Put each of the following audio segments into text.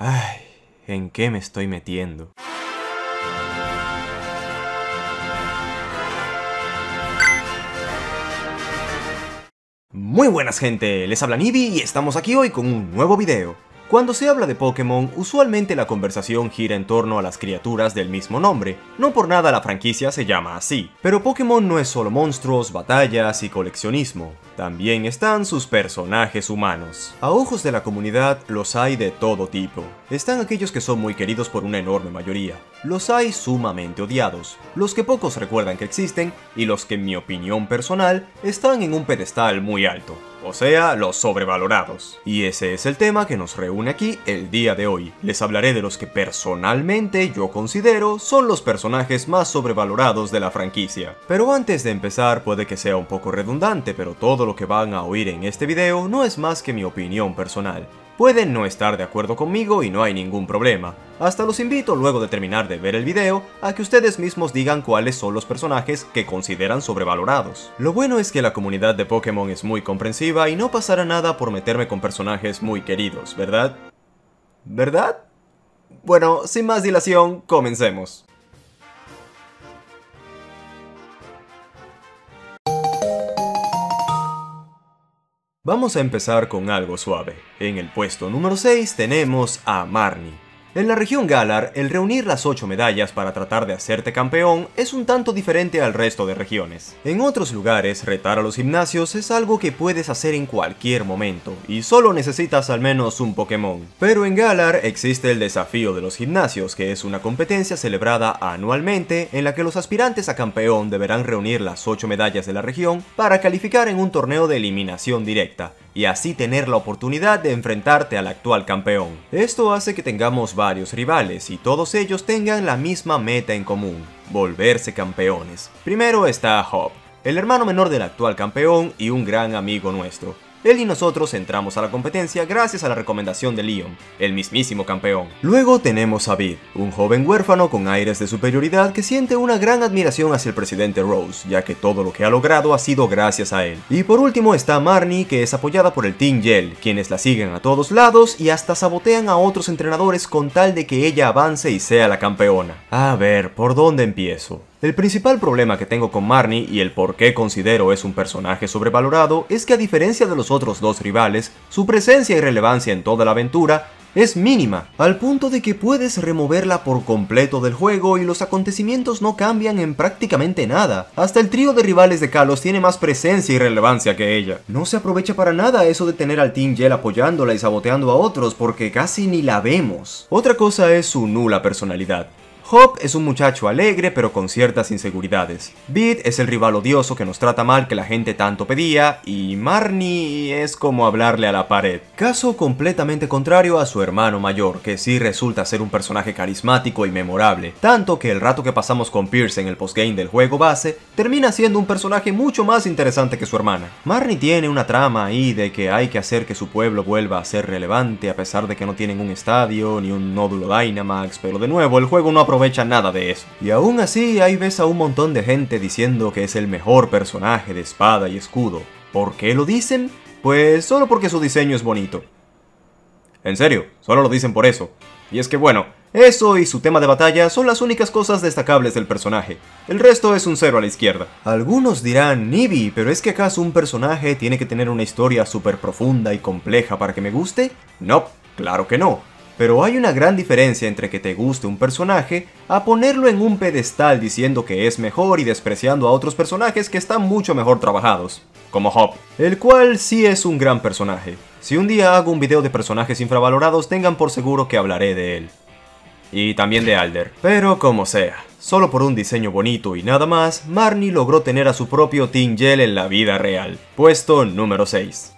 Ay, ¿en qué me estoy metiendo? Muy buenas gente, les habla Nibi y estamos aquí hoy con un nuevo video. Cuando se habla de Pokémon, usualmente la conversación gira en torno a las criaturas del mismo nombre, no por nada la franquicia se llama así. Pero Pokémon no es solo monstruos, batallas y coleccionismo, también están sus personajes humanos. A ojos de la comunidad los hay de todo tipo. Están aquellos que son muy queridos por una enorme mayoría, los hay sumamente odiados, los que pocos recuerdan que existen y los que en mi opinión personal están en un pedestal muy alto o sea, los sobrevalorados. Y ese es el tema que nos reúne aquí el día de hoy. Les hablaré de los que personalmente yo considero son los personajes más sobrevalorados de la franquicia. Pero antes de empezar puede que sea un poco redundante, pero todo lo que van a oír en este video no es más que mi opinión personal. Pueden no estar de acuerdo conmigo y no hay ningún problema. Hasta los invito luego de terminar de ver el video a que ustedes mismos digan cuáles son los personajes que consideran sobrevalorados. Lo bueno es que la comunidad de Pokémon es muy comprensiva y no pasará nada por meterme con personajes muy queridos, ¿verdad? ¿Verdad? Bueno, sin más dilación, comencemos. Vamos a empezar con algo suave. En el puesto número 6 tenemos a Marnie. En la región Galar, el reunir las 8 medallas para tratar de hacerte campeón es un tanto diferente al resto de regiones. En otros lugares, retar a los gimnasios es algo que puedes hacer en cualquier momento, y solo necesitas al menos un Pokémon. Pero en Galar existe el desafío de los gimnasios, que es una competencia celebrada anualmente en la que los aspirantes a campeón deberán reunir las 8 medallas de la región para calificar en un torneo de eliminación directa, y así tener la oportunidad de enfrentarte al actual campeón. Esto hace que tengamos varios rivales y todos ellos tengan la misma meta en común, volverse campeones. Primero está Hop, el hermano menor del actual campeón y un gran amigo nuestro. Él y nosotros entramos a la competencia gracias a la recomendación de Leon, el mismísimo campeón. Luego tenemos a Vid, un joven huérfano con aires de superioridad que siente una gran admiración hacia el presidente Rose, ya que todo lo que ha logrado ha sido gracias a él. Y por último está Marnie, que es apoyada por el Team Gel, quienes la siguen a todos lados y hasta sabotean a otros entrenadores con tal de que ella avance y sea la campeona. A ver, ¿por dónde empiezo? El principal problema que tengo con Marnie y el por qué considero es un personaje sobrevalorado es que a diferencia de los otros dos rivales, su presencia y relevancia en toda la aventura es mínima, al punto de que puedes removerla por completo del juego y los acontecimientos no cambian en prácticamente nada. Hasta el trío de rivales de Kalos tiene más presencia y relevancia que ella. No se aprovecha para nada eso de tener al Team Gel apoyándola y saboteando a otros porque casi ni la vemos. Otra cosa es su nula personalidad. Hop es un muchacho alegre pero con ciertas inseguridades. Beat es el rival odioso que nos trata mal que la gente tanto pedía y Marnie es como hablarle a la pared. Caso completamente contrario a su hermano mayor, que sí resulta ser un personaje carismático y memorable, tanto que el rato que pasamos con Pierce en el postgame del juego base termina siendo un personaje mucho más interesante que su hermana. Marnie tiene una trama ahí de que hay que hacer que su pueblo vuelva a ser relevante a pesar de que no tienen un estadio ni un nódulo Dynamax, pero de nuevo el juego no aprovecha aprovecha nada de eso. Y aún así, ahí ves a un montón de gente diciendo que es el mejor personaje de espada y escudo. ¿Por qué lo dicen? Pues solo porque su diseño es bonito. En serio, solo lo dicen por eso. Y es que bueno, eso y su tema de batalla son las únicas cosas destacables del personaje. El resto es un cero a la izquierda. Algunos dirán, Nibi, pero ¿es que acaso un personaje tiene que tener una historia súper profunda y compleja para que me guste? No, claro que no. Pero hay una gran diferencia entre que te guste un personaje a ponerlo en un pedestal diciendo que es mejor y despreciando a otros personajes que están mucho mejor trabajados, como Hop, el cual sí es un gran personaje. Si un día hago un video de personajes infravalorados, tengan por seguro que hablaré de él. Y también de Alder. Pero como sea, solo por un diseño bonito y nada más, Marnie logró tener a su propio Team Gel en la vida real. Puesto número 6.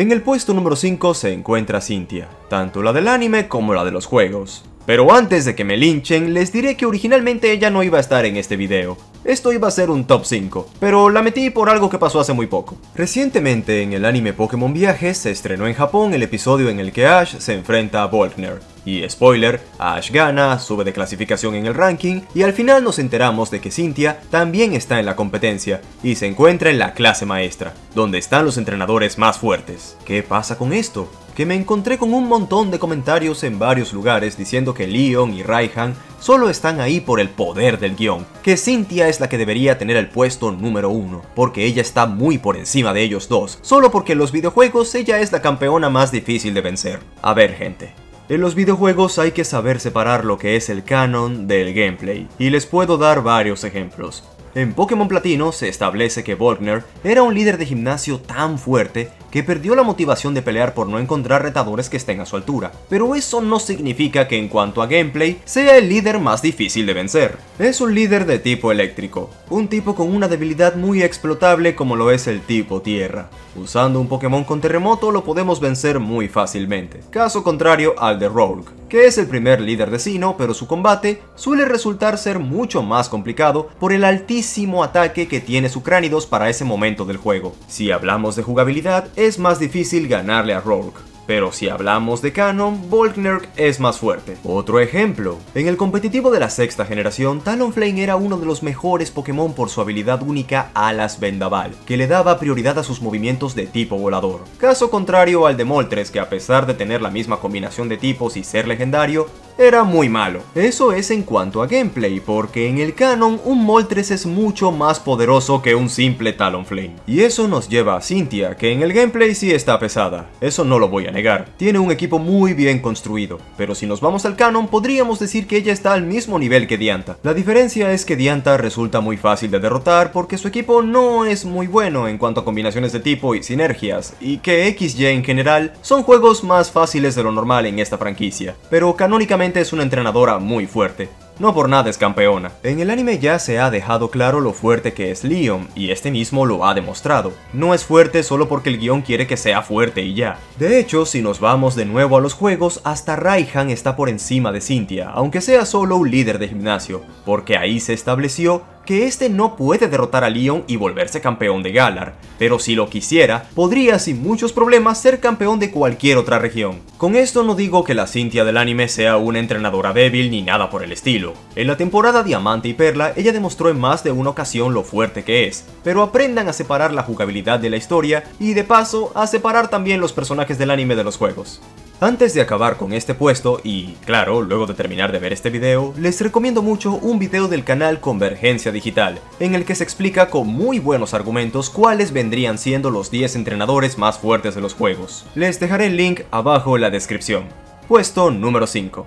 En el puesto número 5 se encuentra Cynthia, tanto la del anime como la de los juegos. Pero antes de que me linchen, les diré que originalmente ella no iba a estar en este video. Esto iba a ser un top 5, pero la metí por algo que pasó hace muy poco. Recientemente en el anime Pokémon Viajes se estrenó en Japón el episodio en el que Ash se enfrenta a Volkner. Y spoiler, Ash gana, sube de clasificación en el ranking y al final nos enteramos de que Cynthia también está en la competencia y se encuentra en la clase maestra, donde están los entrenadores más fuertes. ¿Qué pasa con esto? que me encontré con un montón de comentarios en varios lugares diciendo que Leon y Raihan solo están ahí por el poder del guion, que Cynthia es la que debería tener el puesto número uno, porque ella está muy por encima de ellos dos, solo porque en los videojuegos ella es la campeona más difícil de vencer. A ver gente, en los videojuegos hay que saber separar lo que es el canon del gameplay, y les puedo dar varios ejemplos. En Pokémon Platino se establece que Volkner era un líder de gimnasio tan fuerte que perdió la motivación de pelear por no encontrar retadores que estén a su altura, pero eso no significa que en cuanto a gameplay sea el líder más difícil de vencer. Es un líder de tipo eléctrico, un tipo con una debilidad muy explotable como lo es el tipo tierra. Usando un Pokémon con terremoto lo podemos vencer muy fácilmente, caso contrario al de Rogue, que es el primer líder de Sino, pero su combate suele resultar ser mucho más complicado por el altísimo ataque que tiene su Cránidos para ese momento del juego. Si hablamos de jugabilidad, es más difícil ganarle a Rogue. Pero si hablamos de canon, Volkner es más fuerte. Otro ejemplo, en el competitivo de la sexta generación, Talonflame era uno de los mejores Pokémon por su habilidad única Alas Vendaval, que le daba prioridad a sus movimientos de tipo volador. Caso contrario al de Moltres, que a pesar de tener la misma combinación de tipos y ser legendario, era muy malo. Eso es en cuanto a gameplay, porque en el canon un Moltres es mucho más poderoso que un simple Talonflame. Y eso nos lleva a Cynthia, que en el gameplay sí está pesada, eso no lo voy a negar tiene un equipo muy bien construido, pero si nos vamos al canon podríamos decir que ella está al mismo nivel que Dianta. La diferencia es que Dianta resulta muy fácil de derrotar porque su equipo no es muy bueno en cuanto a combinaciones de tipo y sinergias, y que XY en general son juegos más fáciles de lo normal en esta franquicia, pero canónicamente es una entrenadora muy fuerte. No por nada es campeona. En el anime ya se ha dejado claro lo fuerte que es Leon, y este mismo lo ha demostrado. No es fuerte solo porque el guion quiere que sea fuerte y ya. De hecho, si nos vamos de nuevo a los juegos, hasta Raihan está por encima de Cynthia, aunque sea solo un líder de gimnasio, porque ahí se estableció que este no puede derrotar a Leon y volverse campeón de Galar, pero si lo quisiera, podría sin muchos problemas ser campeón de cualquier otra región. Con esto no digo que la Cynthia del anime sea una entrenadora débil ni nada por el estilo. En la temporada Diamante y Perla, ella demostró en más de una ocasión lo fuerte que es, pero aprendan a separar la jugabilidad de la historia y de paso a separar también los personajes del anime de los juegos. Antes de acabar con este puesto, y claro, luego de terminar de ver este video, les recomiendo mucho un video del canal Convergencia Digital, en el que se explica con muy buenos argumentos cuáles vendrían siendo los 10 entrenadores más fuertes de los juegos. Les dejaré el link abajo en la descripción. Puesto número 5.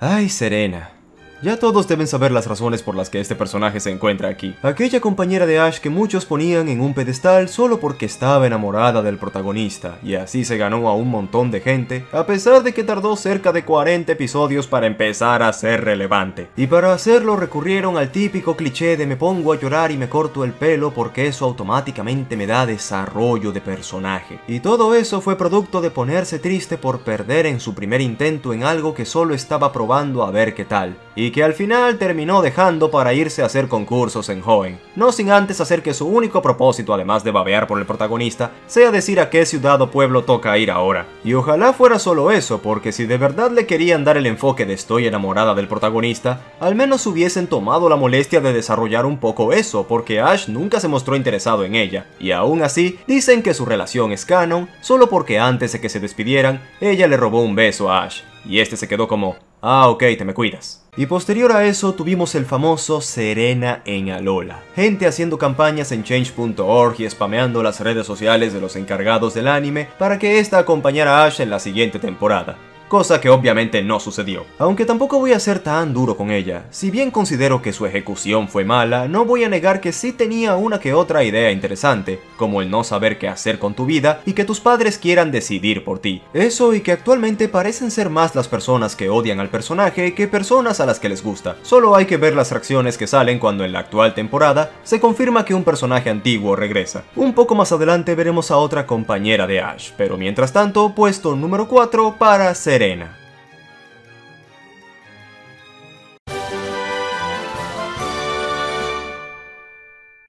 Ay, Serena. Ya todos deben saber las razones por las que este personaje se encuentra aquí. Aquella compañera de Ash que muchos ponían en un pedestal solo porque estaba enamorada del protagonista, y así se ganó a un montón de gente, a pesar de que tardó cerca de 40 episodios para empezar a ser relevante. Y para hacerlo recurrieron al típico cliché de me pongo a llorar y me corto el pelo porque eso automáticamente me da desarrollo de personaje. Y todo eso fue producto de ponerse triste por perder en su primer intento en algo que solo estaba probando a ver qué tal. Y que al final terminó dejando para irse a hacer concursos en Hoenn, no sin antes hacer que su único propósito, además de babear por el protagonista, sea decir a qué ciudad o pueblo toca ir ahora. Y ojalá fuera solo eso, porque si de verdad le querían dar el enfoque de estoy enamorada del protagonista, al menos hubiesen tomado la molestia de desarrollar un poco eso, porque Ash nunca se mostró interesado en ella, y aún así dicen que su relación es canon solo porque antes de que se despidieran, ella le robó un beso a Ash, y este se quedó como, ah ok, te me cuidas. Y posterior a eso tuvimos el famoso Serena en Alola. Gente haciendo campañas en change.org y spameando las redes sociales de los encargados del anime para que ésta acompañara a Ash en la siguiente temporada cosa que obviamente no sucedió. Aunque tampoco voy a ser tan duro con ella, si bien considero que su ejecución fue mala, no voy a negar que sí tenía una que otra idea interesante, como el no saber qué hacer con tu vida y que tus padres quieran decidir por ti. Eso y que actualmente parecen ser más las personas que odian al personaje que personas a las que les gusta. Solo hay que ver las reacciones que salen cuando en la actual temporada se confirma que un personaje antiguo regresa. Un poco más adelante veremos a otra compañera de Ash, pero mientras tanto, puesto número 4 para ser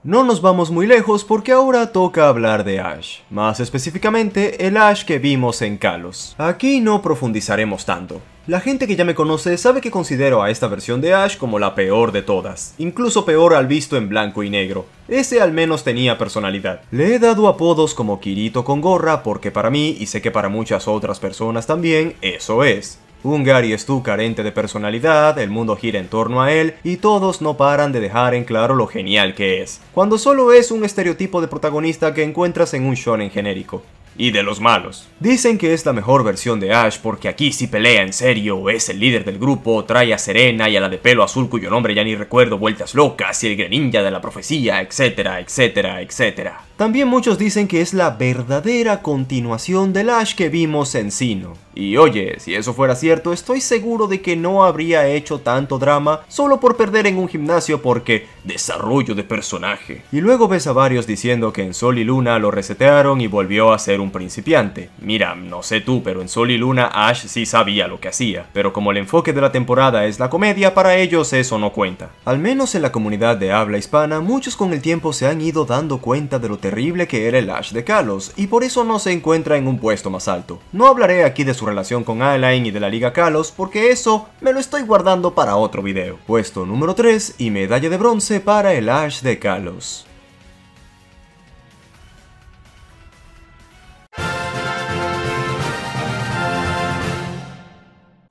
no nos vamos muy lejos porque ahora toca hablar de Ash, más específicamente el Ash que vimos en Kalos. Aquí no profundizaremos tanto, la gente que ya me conoce sabe que considero a esta versión de Ash como la peor de todas, incluso peor al visto en blanco y negro. Ese al menos tenía personalidad. Le he dado apodos como Kirito con gorra porque para mí, y sé que para muchas otras personas también, eso es. Un Gary Stu carente de personalidad, el mundo gira en torno a él y todos no paran de dejar en claro lo genial que es, cuando solo es un estereotipo de protagonista que encuentras en un shonen genérico y de los malos. Dicen que es la mejor versión de Ash porque aquí sí pelea en serio, es el líder del grupo, trae a Serena y a la de pelo azul cuyo nombre ya ni recuerdo, vueltas locas y el greninja de la profecía, etcétera, etcétera, etcétera. También muchos dicen que es la verdadera continuación del Ash que vimos en Sino. Y oye, si eso fuera cierto, estoy seguro de que no habría hecho tanto drama solo por perder en un gimnasio porque desarrollo de personaje. Y luego ves a varios diciendo que en Sol y Luna lo resetearon y volvió a ser un principiante. Mira, no sé tú, pero en Sol y Luna Ash sí sabía lo que hacía, pero como el enfoque de la temporada es la comedia, para ellos eso no cuenta. Al menos en la comunidad de habla hispana, muchos con el tiempo se han ido dando cuenta de lo terrible que era el Ash de Kalos, y por eso no se encuentra en un puesto más alto. No hablaré aquí de su relación con Aline y de la Liga Kalos, porque eso me lo estoy guardando para otro video. Puesto número 3 y medalla de bronce para el Ash de Kalos.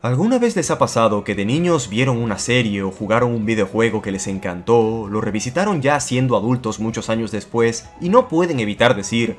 ¿Alguna vez les ha pasado que de niños vieron una serie o jugaron un videojuego que les encantó, lo revisitaron ya siendo adultos muchos años después y no pueden evitar decir,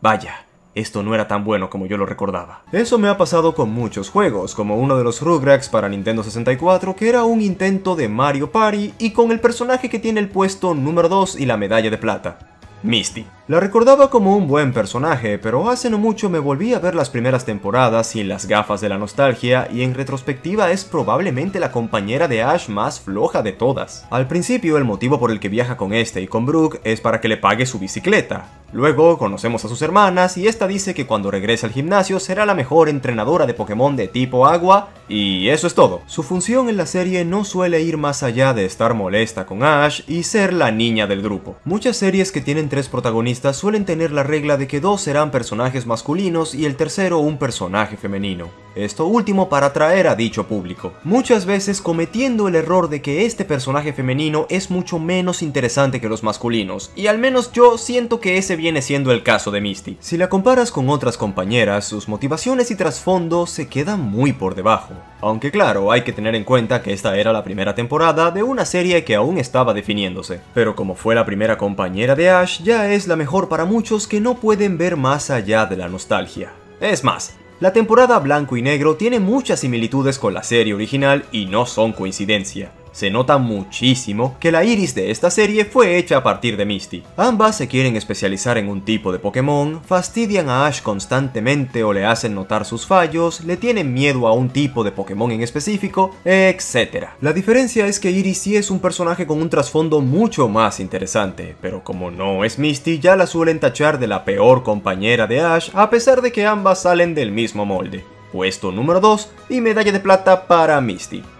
vaya, esto no era tan bueno como yo lo recordaba. Eso me ha pasado con muchos juegos, como uno de los Rugrats para Nintendo 64 que era un intento de Mario Party y con el personaje que tiene el puesto número 2 y la medalla de plata, Misty. La recordaba como un buen personaje, pero hace no mucho me volví a ver las primeras temporadas sin las gafas de la nostalgia y en retrospectiva es probablemente la compañera de Ash más floja de todas. Al principio el motivo por el que viaja con este y con Brooke es para que le pague su bicicleta. Luego conocemos a sus hermanas y esta dice que cuando regrese al gimnasio será la mejor entrenadora de Pokémon de tipo agua y eso es todo. Su función en la serie no suele ir más allá de estar molesta con Ash y ser la niña del grupo. Muchas series que tienen tres protagonistas suelen tener la regla de que dos serán personajes masculinos y el tercero un personaje femenino. Esto último para atraer a dicho público. Muchas veces cometiendo el error de que este personaje femenino es mucho menos interesante que los masculinos, y al menos yo siento que ese viene siendo el caso de Misty. Si la comparas con otras compañeras, sus motivaciones y trasfondo se quedan muy por debajo. Aunque claro, hay que tener en cuenta que esta era la primera temporada de una serie que aún estaba definiéndose. Pero como fue la primera compañera de Ash, ya es la mejor para muchos que no pueden ver más allá de la nostalgia. Es más, la temporada blanco y negro tiene muchas similitudes con la serie original y no son coincidencia se nota muchísimo que la iris de esta serie fue hecha a partir de Misty. Ambas se quieren especializar en un tipo de Pokémon, fastidian a Ash constantemente o le hacen notar sus fallos, le tienen miedo a un tipo de Pokémon en específico, etc. La diferencia es que Iris sí es un personaje con un trasfondo mucho más interesante, pero como no es Misty ya la suelen tachar de la peor compañera de Ash a pesar de que ambas salen del mismo molde. Puesto número 2 y medalla de plata para Misty.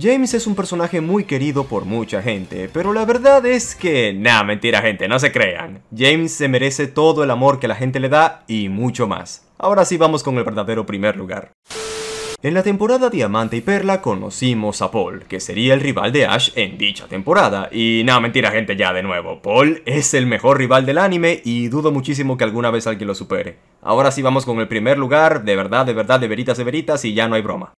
James es un personaje muy querido por mucha gente, pero la verdad es que... Nah, mentira gente, no se crean. James se merece todo el amor que la gente le da y mucho más. Ahora sí vamos con el verdadero primer lugar. En la temporada Diamante y Perla conocimos a Paul, que sería el rival de Ash en dicha temporada. Y no, mentira gente, ya de nuevo. Paul es el mejor rival del anime y dudo muchísimo que alguna vez alguien lo supere. Ahora sí vamos con el primer lugar, de verdad, de verdad, de veritas, de veritas y ya no hay broma.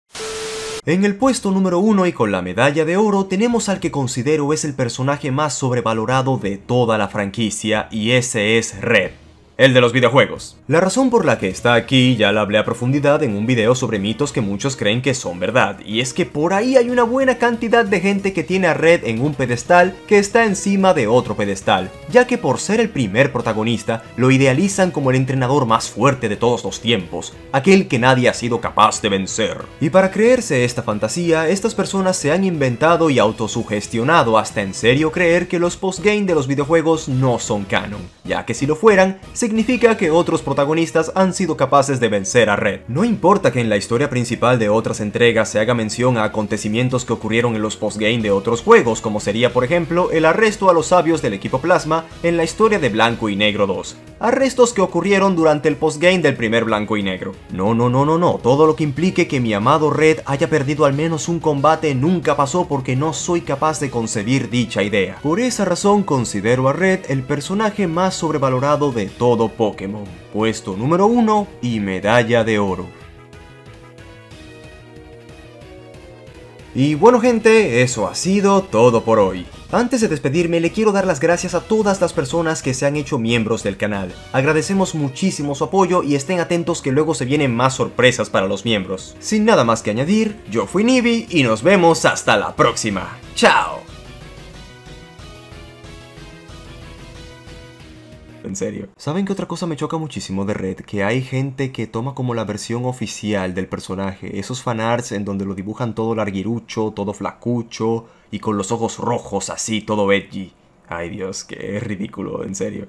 En el puesto número 1 y con la medalla de oro tenemos al que considero es el personaje más sobrevalorado de toda la franquicia y ese es Red el de los videojuegos. La razón por la que está aquí ya la hablé a profundidad en un video sobre mitos que muchos creen que son verdad, y es que por ahí hay una buena cantidad de gente que tiene a Red en un pedestal que está encima de otro pedestal, ya que por ser el primer protagonista lo idealizan como el entrenador más fuerte de todos los tiempos, aquel que nadie ha sido capaz de vencer. Y para creerse esta fantasía, estas personas se han inventado y autosugestionado hasta en serio creer que los postgame de los videojuegos no son canon, ya que si lo fueran, significa que otros protagonistas han sido capaces de vencer a Red. No importa que en la historia principal de otras entregas se haga mención a acontecimientos que ocurrieron en los postgame de otros juegos, como sería por ejemplo el arresto a los sabios del equipo Plasma en la historia de Blanco y Negro 2. Arrestos que ocurrieron durante el postgame del primer Blanco y Negro. No, no, no, no, no, todo lo que implique que mi amado Red haya perdido al menos un combate nunca pasó porque no soy capaz de concebir dicha idea. Por esa razón considero a Red el personaje más sobrevalorado de todo Pokémon. Puesto número 1 y medalla de oro. Y bueno gente, eso ha sido todo por hoy. Antes de despedirme le quiero dar las gracias a todas las personas que se han hecho miembros del canal. Agradecemos muchísimo su apoyo y estén atentos que luego se vienen más sorpresas para los miembros. Sin nada más que añadir, yo fui Nibi y nos vemos hasta la próxima. ¡Chao! En serio. ¿Saben qué otra cosa me choca muchísimo de Red? Que hay gente que toma como la versión oficial del personaje. Esos fanarts en donde lo dibujan todo larguirucho, todo flacucho y con los ojos rojos así, todo edgy. Ay Dios, qué ridículo, en serio.